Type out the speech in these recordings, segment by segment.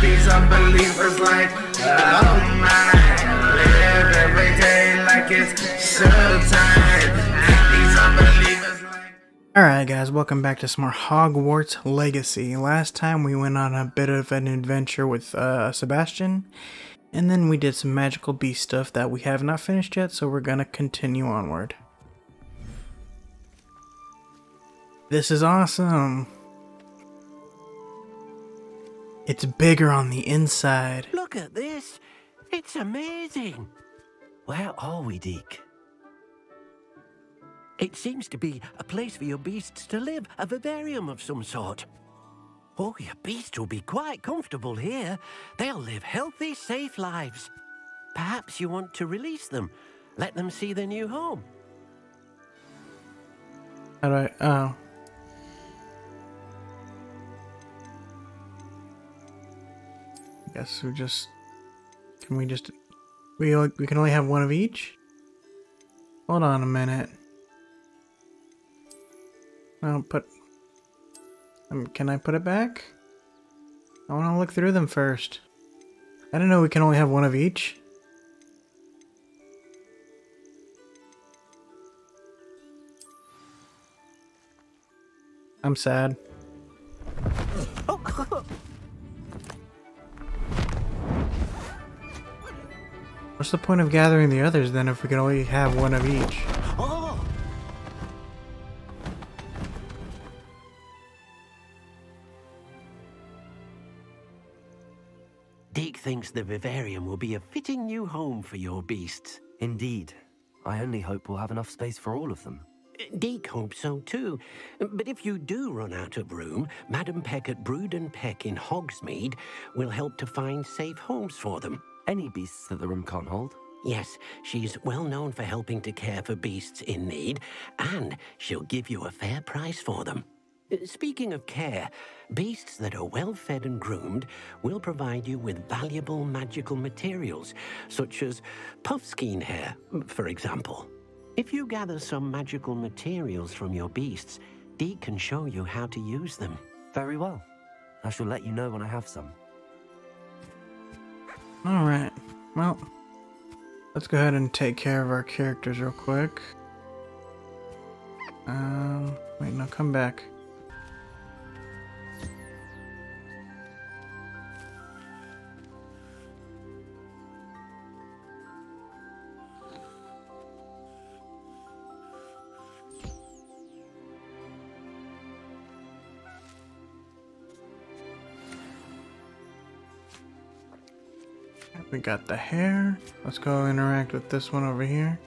these unbelievers like, oh my. Live every day like it's showtime. Alright guys, welcome back to some more Hogwarts Legacy. Last time we went on a bit of an adventure with uh, Sebastian, and then we did some magical beast stuff that we have not finished yet, so we're gonna continue onward. This is awesome! It's bigger on the inside. Look at this. It's amazing. Where are we, Deek? It seems to be a place for your beasts to live, a vivarium of some sort. Oh, your beasts will be quite comfortable here. They'll live healthy, safe lives. Perhaps you want to release them, let them see their new home. How do I. Oh. Guess we just. Can we just. We, we can only have one of each? Hold on a minute. I'll put. Um, can I put it back? I want to look through them first. I didn't know we can only have one of each. I'm sad. What's the point of gathering the others then if we can only have one of each? Oh! Deek thinks the vivarium will be a fitting new home for your beasts. Indeed. I only hope we'll have enough space for all of them. Deek hopes so too. But if you do run out of room, Madam Peck at Brood and Peck in Hogsmeade will help to find safe homes for them. Any beasts that the room can't hold? Yes, she's well known for helping to care for beasts in need, and she'll give you a fair price for them. Speaking of care, beasts that are well fed and groomed will provide you with valuable magical materials, such as puffskein hair, for example. If you gather some magical materials from your beasts, Deek can show you how to use them. Very well. I shall let you know when I have some. Alright, well, let's go ahead and take care of our characters real quick. Um, wait, no, come back. We got the hair. Let's go interact with this one over here.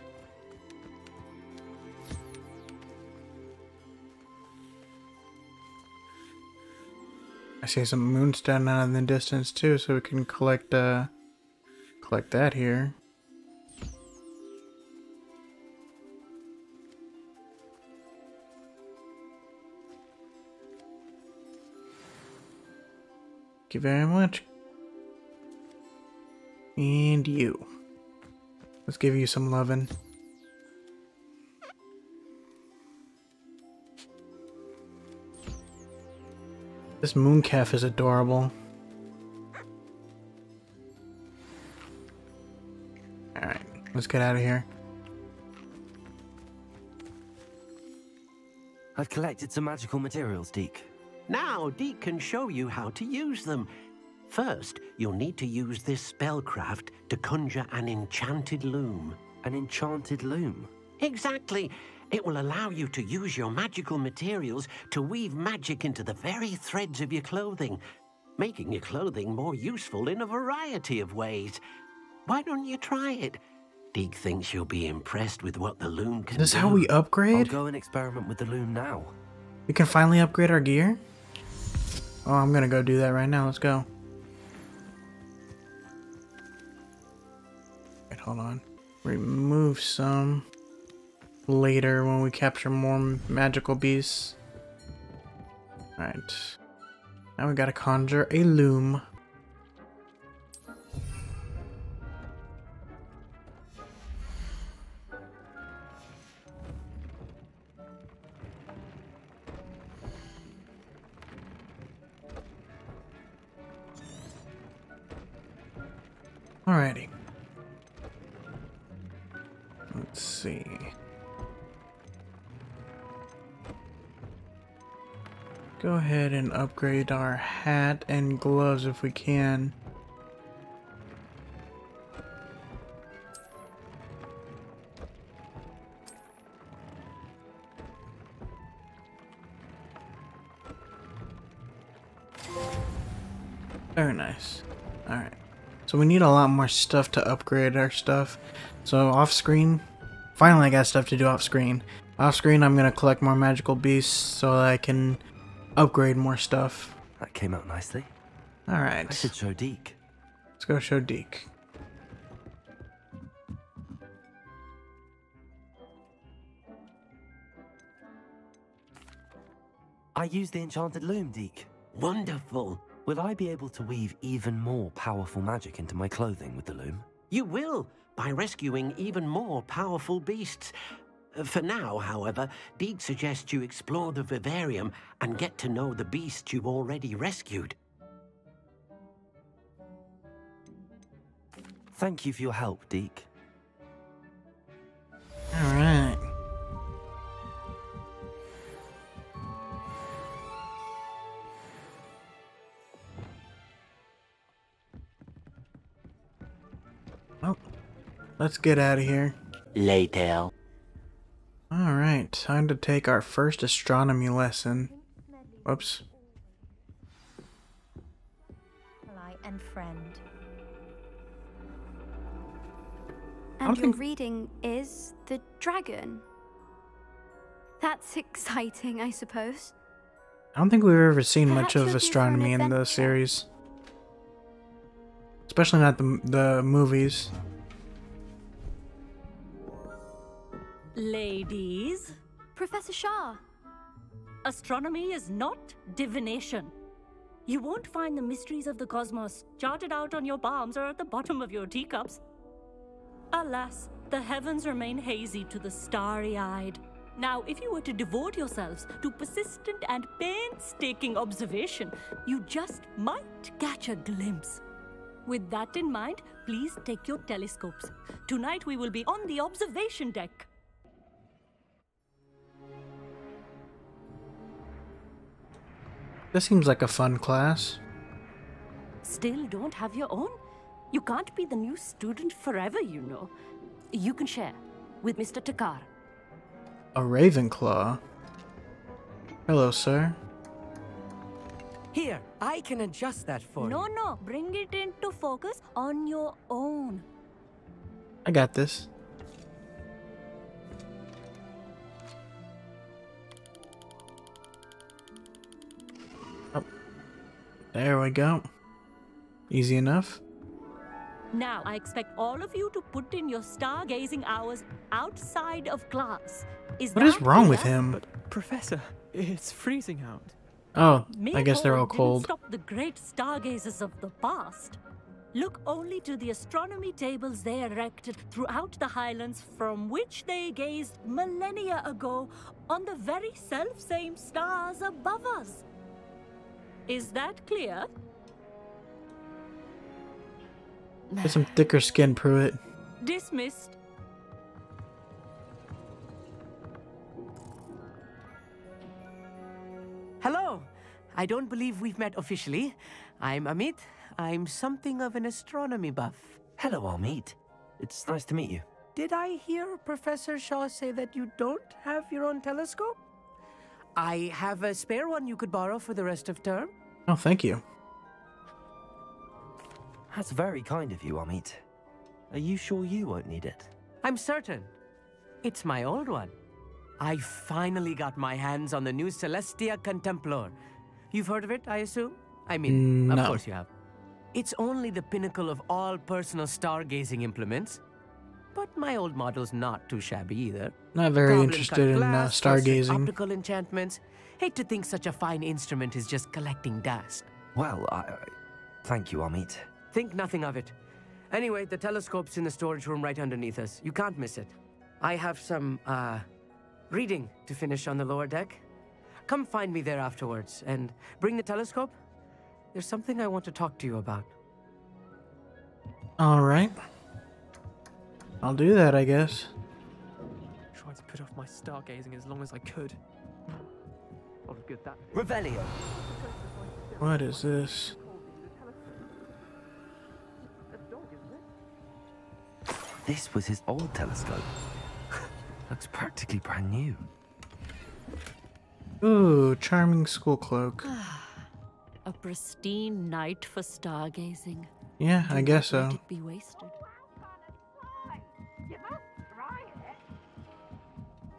I see some moonstone out in the distance too, so we can collect uh collect that here. Thank you very much. And you. Let's give you some lovin'. This mooncalf is adorable. Alright, let's get out of here. I've collected some magical materials, Deek. Now, Deek can show you how to use them. First, you'll need to use this spellcraft to conjure an enchanted loom. An enchanted loom. Exactly. It will allow you to use your magical materials to weave magic into the very threads of your clothing, making your clothing more useful in a variety of ways. Why don't you try it? Deek thinks you'll be impressed with what the loom can Is this do. how we upgrade? I'll upgrade? go and experiment with the loom now. We can finally upgrade our gear? Oh, I'm gonna go do that right now. Let's go. Hold on. Remove some later when we capture more magical beasts. Alright. Now we gotta conjure a loom. Alrighty. Go ahead and upgrade our hat and gloves if we can. Very nice. Alright. So we need a lot more stuff to upgrade our stuff. So off screen, finally I got stuff to do off screen. Off screen I'm going to collect more magical beasts so I can upgrade more stuff. That came out nicely. Alright. I should show Deek. Let's go show Deek. I use the enchanted loom, Deek. Wonderful. Will I be able to weave even more powerful magic into my clothing with the loom? You will, by rescuing even more powerful beasts. For now, however, Deek suggests you explore the vivarium and get to know the beast you've already rescued. Thank you for your help, Deek. Alright. Oh, let's get out of here. Later. Alright, time to take our first astronomy lesson. Whoops. ally and friend. And your think- reading is The Dragon. That's exciting, I suppose. I don't think we've ever seen much Perhaps you'll of do for an astronomy in the series. Especially not the, the movies. Ladies, Professor Shah, astronomy is not divination. You won't find the mysteries of the cosmos charted out on your palms or at the bottom of your teacups. Alas, the heavens remain hazy to the starry eyed. Now, if you were to devote yourselves to persistent and painstaking observation, you just might catch a glimpse. With that in mind, please take your telescopes. Tonight we will be on the observation deck. This seems like a fun class. Still don't have your own? You can't be the new student forever, you know. You can share with Mr. Thakkar. A Ravenclaw. Hello, sir. Here, I can adjust that for No, you. no, no, bring it into focus on your own. I got this. There we go. Easy enough. Now, I expect all of you to put in your stargazing hours outside of class. Is What is that wrong with him? But, Professor, it's freezing out. Oh, I guess they're Maypole all didn't cold. Stop the great stargazers of the past. Look only to the astronomy tables they erected throughout the highlands from which they gazed millennia ago on the very self same stars above us. Is that clear? Get some thicker skin, Pruitt. Dismissed. Hello. I don't believe we've met officially. I'm Amit. I'm something of an astronomy buff. Hello, Amit. It's nice to meet you. Did I hear Professor Shah say that you don't have your own telescope? I have a spare one you could borrow for the rest of term. Oh, thank you. That's very kind of you, Amit. Are you sure you won't need it? I'm certain. It's my old one. I finally got my hands on the new Celestia Contemplor. You've heard of it, I assume? I mean, Mm, of course you have. It's only the pinnacle of all personal stargazing implements. But my old model's not too shabby either. Not very Goblin interested in uh, glass, clustered stargazing. Optical enchantments. Hate to think such a fine instrument is just collecting dust. Well, I. I thank you, Amit. Think nothing of it. Anyway, the telescope's in the storage room right underneath us. You can't miss it. I have some, uh, reading to finish on the lower deck. Come find me there afterwards and bring the telescope. There's something I want to talk to you about. Alright. I'll do that, I guess. Tried to put off my stargazing as long as I could. What was good that. Revelio. What is this? This was his old telescope. Looks practically brand new. Ooh, charming school cloak. Ah, a pristine night for stargazing. Yeah, I guess so. be wasted.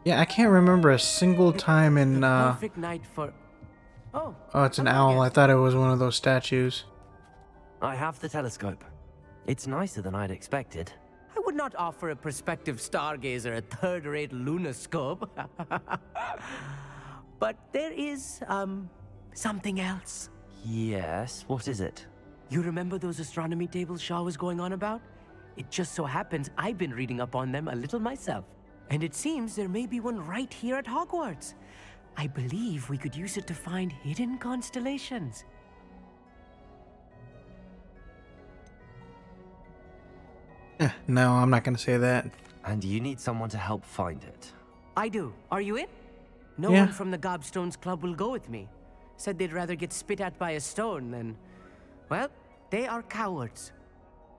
Yeah, I can't remember a single time in, uh... Perfect night for. Oh. Oh, it's an owl. I thought it was one of those statues. I have the telescope. It's nicer than I'd expected. I would not offer a prospective stargazer a third-rate lunoscope. but there is, um, something else. Yes, what is it? You remember those astronomy tables Shah was going on about? It just so happens I've been reading up on them a little myself. And it seems there may be one right here at Hogwarts. I believe we could use it to find hidden constellations. Eh, no, I'm not gonna say that. And you need someone to help find it. I do. Are you in? No Yeah. one from the Gobstones Club will go with me. Said they'd rather get spit at by a stone than. Well, they are cowards.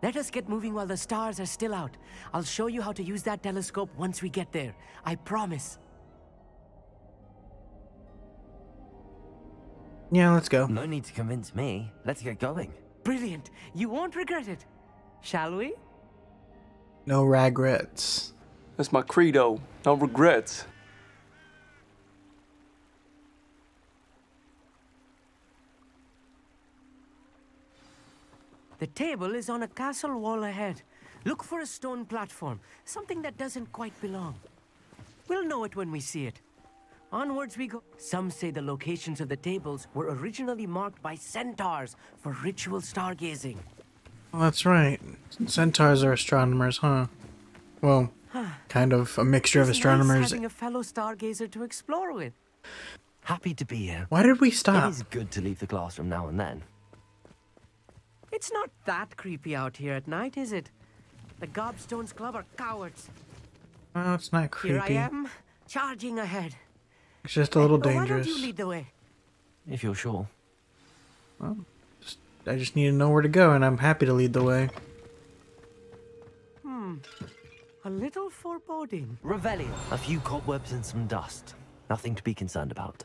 Let us get moving while the stars are still out. I'll show you how to use that telescope once we get there. I promise. Yeah, let's go. No need to convince me. Let's get going. Brilliant. You won't regret it. Shall we? No regrets. That's my credo. No regrets. The table is on a castle wall ahead. Look for a stone platform, something that doesn't quite belong. We'll know it when we see it. Onwards we go. Some say the locations of the tables were originally marked by centaurs for ritual stargazing. Well, that's right. Centaurs are astronomers, huh? Well, kind of a mixture of It's nice astronomers. having a fellow stargazer to explore with. Happy to be here. Why did we It stop? is good to leave the classroom now and then. It's not that creepy out here at night, is it? The Gobstones Club are cowards. Oh, it's not creepy. Here I am, charging ahead. It's just a little Oh, Why don't dangerous. you lead the way? If you're sure. Well, I just need to know where to go, and I'm happy to lead the way. Hmm. A little foreboding. Revelio. A few cobwebs and some dust. Nothing to be concerned about.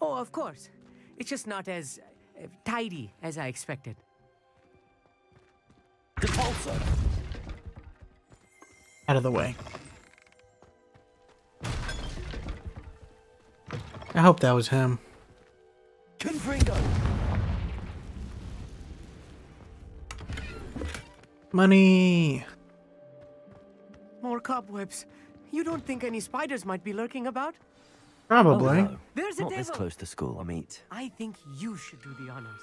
Oh, of course. It's just not as uh, tidy as I expected. Depulso. Out of the way. I hope that was him. Confringo. Money! More cobwebs. You don't think any spiders might be lurking about? Probably. Oh, no. There's a Not this close to school, Amit. I think you should do the honors.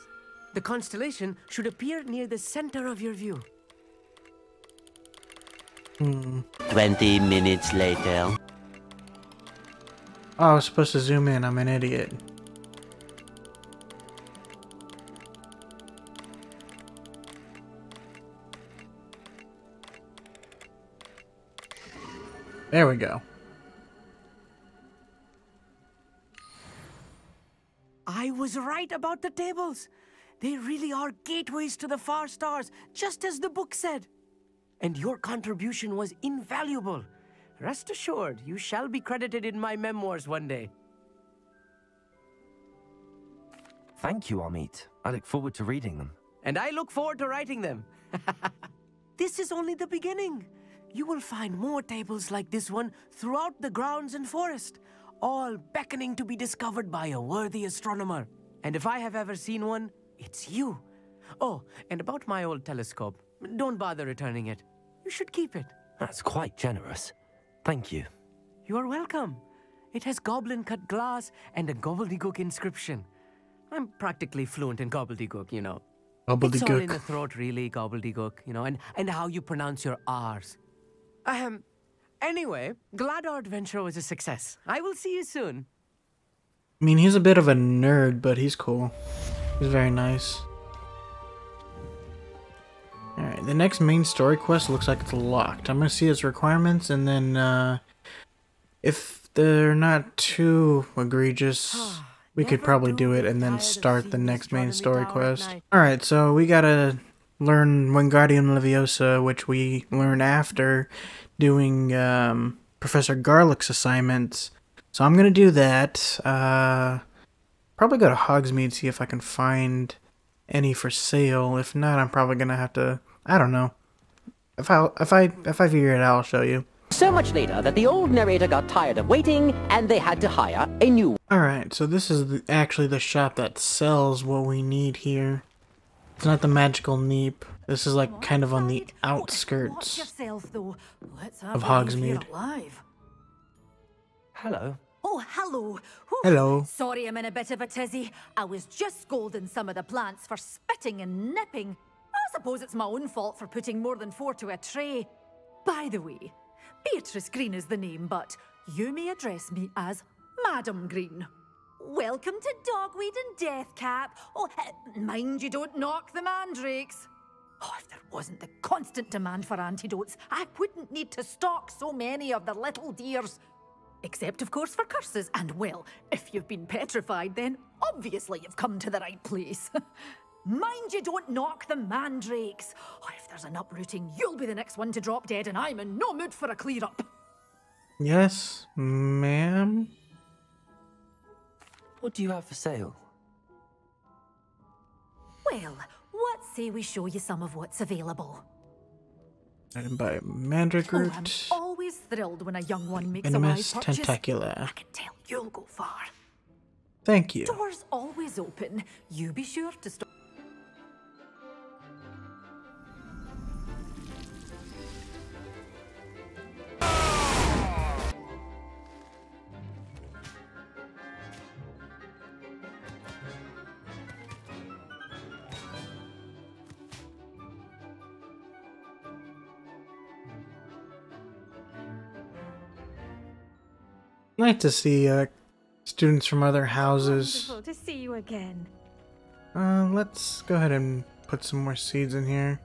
The constellation should appear near the center of your view. 20 minutes later. Oh, I was supposed to zoom in. I'm an idiot. There we go. I was right about the tables. They really are gateways to the far stars, just as the book said. And your contribution was invaluable. Rest assured, you shall be credited in my memoirs one day. Thank you, Amit. I look forward to reading them. and I look forward to writing them. this is only the beginning. You will find more tables like this one throughout the grounds and forest, all beckoning to be discovered by a worthy astronomer. And if I have ever seen one, it's you. Oh, and about my old telescope, don't bother returning it. You should keep it. That's quite generous. Thank you. You are welcome. It has goblin cut glass and a gobbledygook inscription. I'm practically fluent in gobbledygook, you know. Gobbledygook. It's all in the throat, really, gobbledygook, you know, and, and how you pronounce your R's. Ahem. Anyway, glad our adventure was a success. I will see you soon. I mean, he's a bit of a nerd, but he's cool. He's very nice. Alright, Alright, the next main story quest looks like it's locked. I'm gonna see its requirements and then uh, if they're not too egregious, we could probably do it and then start the next main story quest. Alright, so we gotta learn Wingardium Leviosa, which we learn after doing um, Professor Garlick's assignments. So I'm gonna do that. Uh, probably go to Hogsmeade see if I can find any for sale. If not, I'm probably gonna have to. I don't know. If I if I if I figure it out, I'll show you. So much later that the old narrator got tired of waiting and they had to hire a new one. All right, so this is the, actually the shop that sells what we need here. It's not the magical Neep. This is like kind of on the outskirts yourself, though. Let's have of a Hogsmeade. alive. Hello. Oh, hello. Hello. Sorry I'm in a bit of a tizzy. I was just scolding some of the plants for spitting and nipping. I suppose it's my own fault for putting more than four to a tray. By the way, Beatrice Green is the name, but you may address me as Madam Green. Welcome to Dogweed and Deathcap. Oh, eh, mind you don't knock the mandrakes. Oh, if there wasn't the constant demand for antidotes, I wouldn't need to stock so many of the little dears. Except, of course, for curses. And, well, if you've been petrified, then obviously you've come to the right place. Mind you don't knock the mandrakes. Oh, if there's an uprooting, you'll be the next one to drop dead, and I'm in no mood for a clear up. Yes, ma'am. What do you have for sale? Well, what say we show you some of what's available? And by Oh, I'm Mandragoot, always thrilled when a young one makes Venomous a wise purchase. Tentacula. I can tell you'll go far. Thank you. Doors always open. You be sure to stop. Nice to see uh, students from other houses. Wonderful to see you again. Uh, let's go ahead and put some more seeds in here.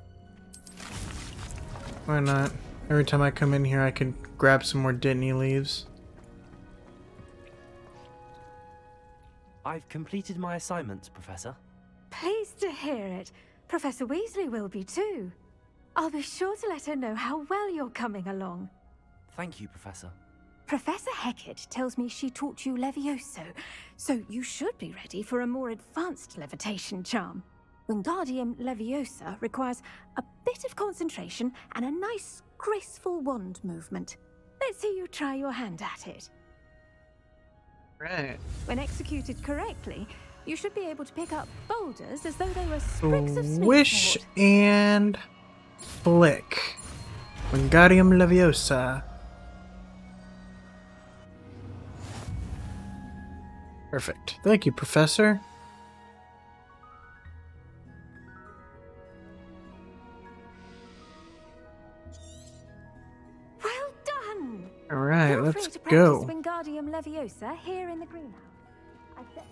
Why not? Every time I come in here, I can grab some more Dittany leaves. I've completed my assignments, Professor. Pleased to hear it. Professor Weasley will be too. I'll be sure to let her know how well you're coming along. Thank you, Professor. Professor Hecat tells me she taught you Levioso, so you should be ready for a more advanced levitation charm. Wingardium Leviosa requires a bit of concentration and a nice, graceful wand movement. Let's see you try your hand at it. Right. When executed correctly, you should be able to pick up boulders as though they were sprigs of Wish and flick. Wingardium Leviosa. Perfect. Thank you, Professor. Well done! All right, Feel let's free to practice go. Wingardium Leviosa here in the greenhouse. I bet.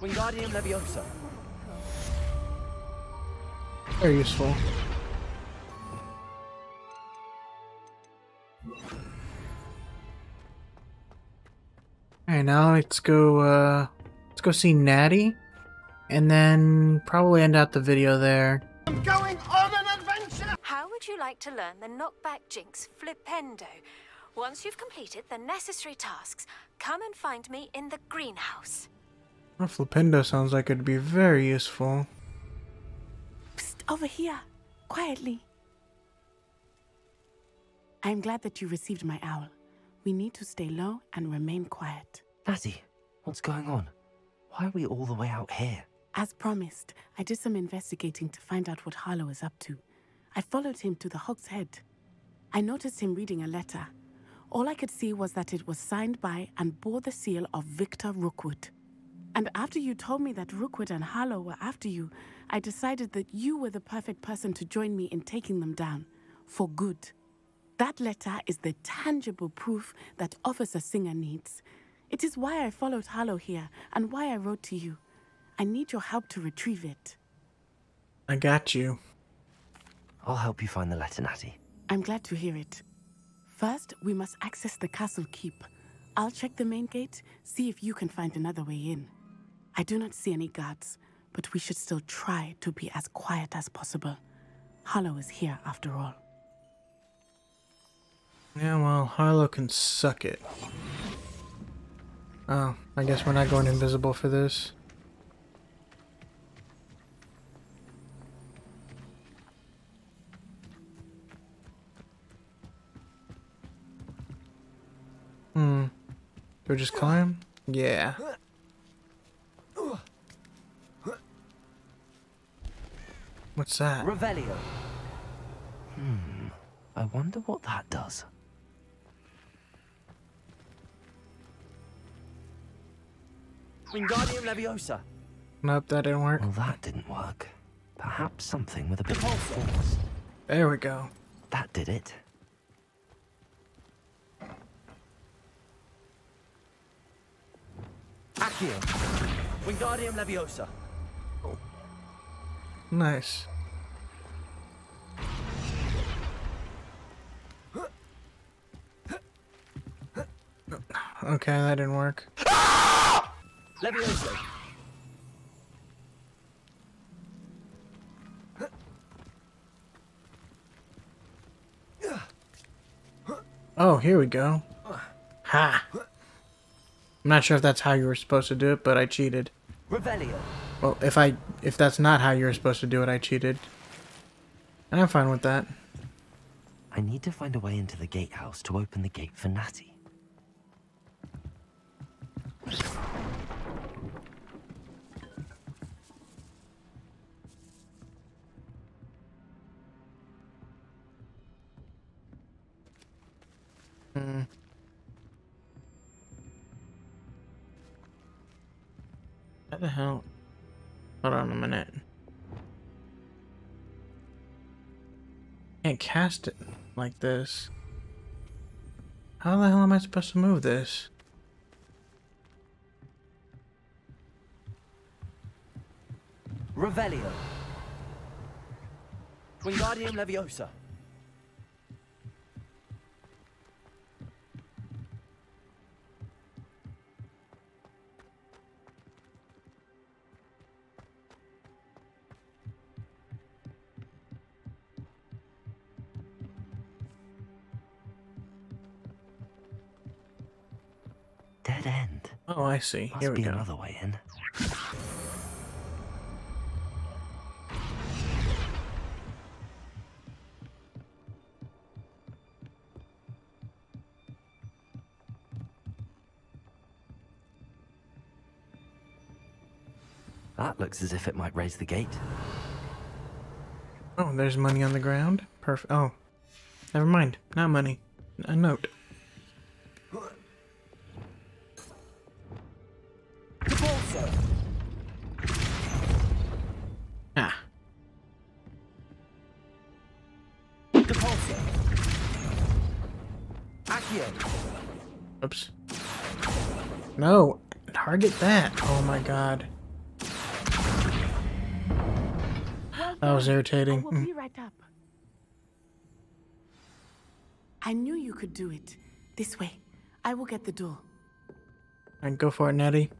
Wingardium Leviosa. Very useful. Alright, now let's go uh let's go see Natty and then probably end out the video there. I'm going on an adventure! How would you like to learn the knockback jinx Flipendo? Once you've completed the necessary tasks, come and find me in the greenhouse. Well, Flipendo sounds like it'd be very useful. Psst, over here, quietly. I'm glad that you received my owl. We need to stay low and remain quiet. Natty, what's going on? Why are we all the way out here? As promised, I did some investigating to find out what Harlow is up to. I followed him to the Hog's Head. I noticed him reading a letter. All I could see was that it was signed by and bore the seal of Victor Rookwood. And after you told me that Rookwood and Harlow were after you, I decided that you were the perfect person to join me in taking them down. For good. That letter is the tangible proof that Officer Singer needs. It is why I followed Harlow here and why I wrote to you. I need your help to retrieve it. I got you. I'll help you find the letter, Natty. I'm glad to hear it. First, we must access the castle keep. I'll check the main gate, see if you can find another way in. I do not see any guards, but we should still try to be as quiet as possible. Harlow is here after all. Yeah, well, Harlow can suck it. Oh, I guess we're not going invisible for this. Hmm. Do we just climb? Yeah. What's that? Revelio. Hmm. I wonder what that does. Wingardium Leviosa. Nope, that didn't work. Well, that didn't work. Perhaps something with a bit more force. There we go. That did it. Accio. Wingardium Leviosa. Nice. Okay, that didn't work. Leviosa. Oh, here we go. Ha! I'm not sure if that's how you were supposed to do it, but I cheated. Revelio. Well, if I if that's not how you were supposed to do it, I cheated. And I'm fine with that. I need to find a way into the gatehouse to open the gate for Natty. How the hell? Hold on a minute. Can't cast it like this. How the hell am I supposed to move this? Revelio. Wingardium Leviosa. I see. Must Here we be go. another way in. That looks as if it might raise the gate. Oh, there's money on the ground. Perfect. Oh, never mind. Not money. A note. Target that. Oh my god. That was irritating. Oh, I will be right up. I knew you could do it. This way. I will get the door. And go for it, Natty.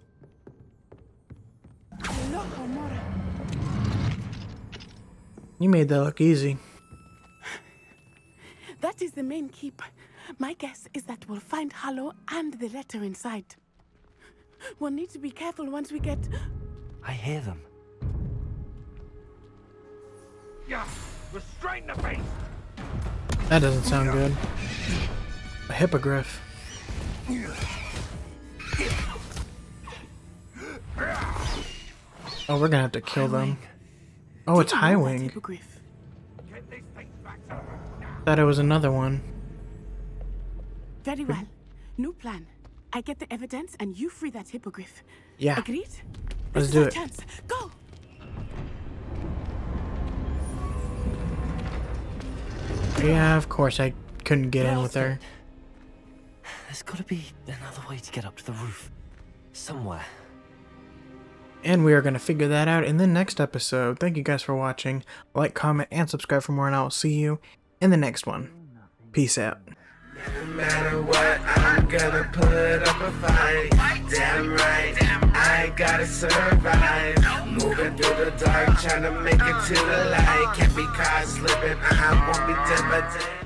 You made that look easy. That is the main keep. My guess is that we'll find Harlow and the letter inside. We'll need to be careful once we get. I hear them. Yeah, restrain the beast. That doesn't sound good. A hippogriff. Oh, we're gonna have to kill them. Oh, it's Highwing. Hippogriff. Thought it was another one. Very well. New plan. I get the evidence and you free that hippogriff. Yeah. Agreed? Let's This do it. Chance. Go! Yeah, of course I couldn't get in with her. There's gotta be another way to get up to the roof. Somewhere. And we are going to figure that out in the next episode. Thank you guys for watching. Like, comment, and subscribe for more, and I will see you in the next one. Peace out. No matter what, I'm gonna put up a fight. Damn right, I gotta survive. Moving through the dark, trying to make it to the light. Can't be caught slipping, I won't be tempted.